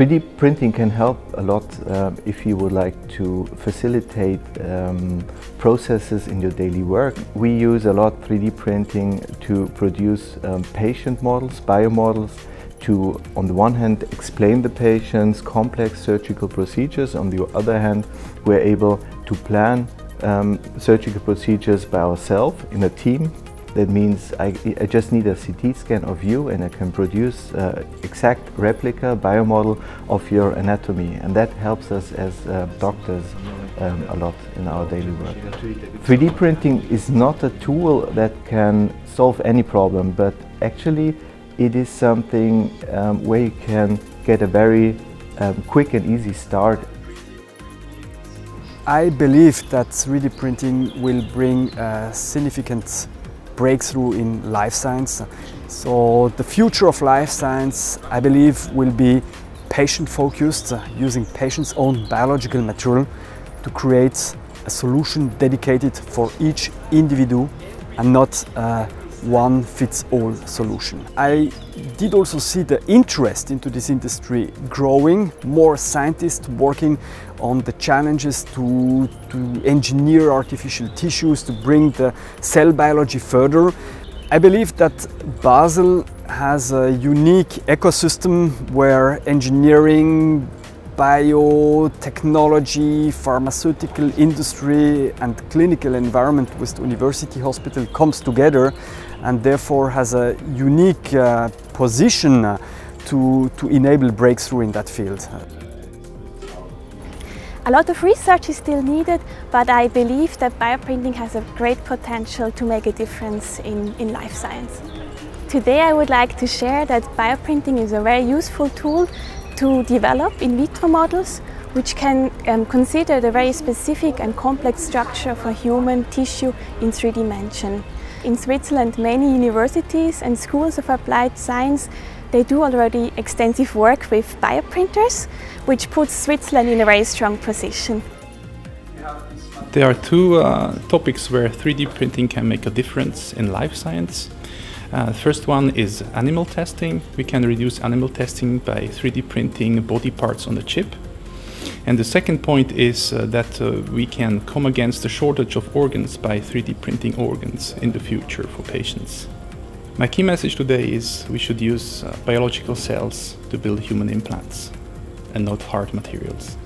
3D printing can help a lot uh, if you would like to facilitate um, processes in your daily work. We use a lot 3D printing to produce um, patient models, biomodels, to, on the one hand, explain the patient's complex surgical procedures. On the other hand, we're able to plan um, surgical procedures by ourselves in a team. That means I, I, just need a CT scan of you and I can produce uh, exact replica, biomodel of your anatomy. And that helps us as uh, doctors um, a lot in our daily work. 3D printing is not a tool that can solve any problem, but actually it is something um, where you can get a very um, quick and easy start. I believe that 3D printing will bring a significant breakthrough in life science. So the future of life science, I believe, will be patient focused, uh, using patient's own biological material to create a solution dedicated for each individual and not uh, one fits all solution. I did also see the interest into this industry growing, more scientists working on the challenges to, to engineer artificial tissues, to bring the cell biology further. I believe that Basel has a unique ecosystem where engineering, biotechnology, pharmaceutical industry and clinical environment with the university hospital comes together and therefore has a unique uh, position uh, to, to enable breakthrough in that field. A lot of research is still needed, but I believe that bioprinting has a great potential to make a difference in, in life science. Today I would like to share that bioprinting is a very useful tool to develop in vitro models which can um, consider the very specific and complex structure of a human tissue in three dimensions. In Switzerland, many universities and schools of applied science they do already extensive work with bioprinters, which puts Switzerland in a very strong position. There are two uh, topics where 3D printing can make a difference in life science. Uh, first one is animal testing. We can reduce animal testing by 3D printing body parts on the chip. And the second point is uh, that uh, we can come against the shortage of organs by 3D printing organs in the future for patients. My key message today is we should use uh, biological cells to build human implants and not hard materials.